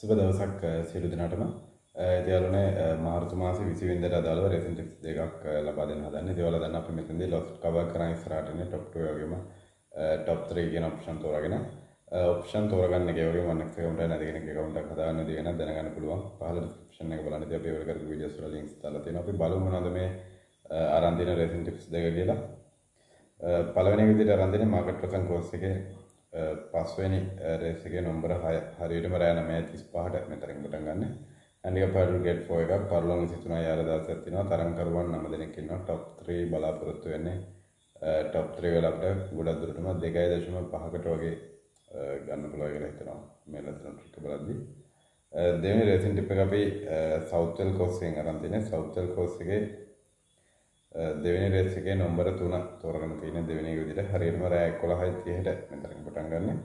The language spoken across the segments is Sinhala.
සුබ දවසක් සියලු දෙනාටම ඉතියාලුනේ මාර්තු මාසේ 20 වෙනිදාට අදාළව රේසින් ටිප්ස් දෙකක් ලබා දෙන්න හදන්නේ. ඒවල දැන් අපි මෙතනදී ලොස්ට් කවර් කරන ඉස්සරහට ඉන්නේ টොප් 2 වගේම টොප් 3 කියන ඔප්ෂන් තෝරාගෙන ඔප්ෂන් තෝරගන්න එක වගේම වන් එක්ස් account එක නැති කෙනෙක් account එකක් හදාගන්න නැති කෙනෙක් දැනගන්න පුළුවන්. පහළ description එක බලන්න ඉතින් අපි ඒවල කරපු වීඩියෝස් වල links දාලා තියෙනවා. අපි බලමු මොනවද මේ අරන් තියෙන රේසින් ටිප්ස් දෙක කියලා. පළවෙනි විදිහට අරන් දෙන්නේ මාකට් ප්‍රසන් කෝස් එකේ පස්වෙනි රේස් එකේ නම්බර 6 හරියටම රෑ 9:35ට මෙතනින් පටන් ගන්න. ඇන්ඩික පැඩල් ගේට් 4 එකක් පරලොන් 23 යාර දවසක් තියෙනවා. තරංකරුවන් 9 දෙනෙක් ඉන්නවා. টপ 3 බලාපොරොත්තු වෙන්නේ টপ 3 වල අපිට ගොඩක් දුරටම 2.5කට වගේ ගන්න පුළුවන් කියලා හිතනවා. මේ ලස්සන ට්‍රික් බලද්දී. දෙවෙනි රේසින් ටිප් එක අපි සවුත්වල් කෝස් එකෙන් අරන් තියෙන්නේ. සවුත්වල් කෝස් එකේ දෙවෙනි රේස් එකේ නම්බර 3 තෝරගෙන තියෙන දෙවෙනි එක විදිහට. හරියටම රෑ 11:30ට මෙතනින් පටන් ගන්න.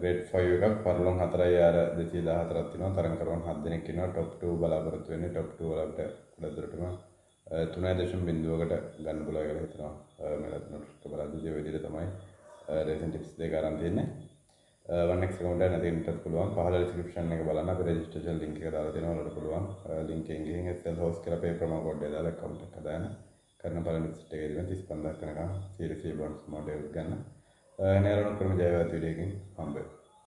ග්‍රේඩ් 5 එකක් පරලොන් 4යි ආර 214ක් තියෙනවා. තරම් කරවන් 7 දෙනෙක් ඉන්නවා. টොප් 2 බලාපොරොත්තු වෙන්නේ টොප් 2 වලට ගොඩක් දුරටම 3.0කට ගන්න පුළුවන් කියලා හිතනවා. මේ ලස්සන ට්‍රික් බලද්දී ඒ විදිහට තමයි රේසින් ටිප්ස් දෙක අරන් තියෙන්නේ. Uh, වන් එක්ස් account එක නැති වෙන්නත් පුළුවන්. පහළ description එක බලන්න. අපි registration link එක දාලා තියෙනවා ඔයාලට පුළුවන්. Uh, link එකෙන් ගිහින් SL host කියලා pay promo code එක දාලා account එක හදාන්න කරන පළවෙනි visit එකේදී 35000ක් වෙනකම් series A bonds model ගන්න. Uh, නෑරණු ක්‍රම ජයවත් වීඩියෝ එකකින් හම්බ වෙනවා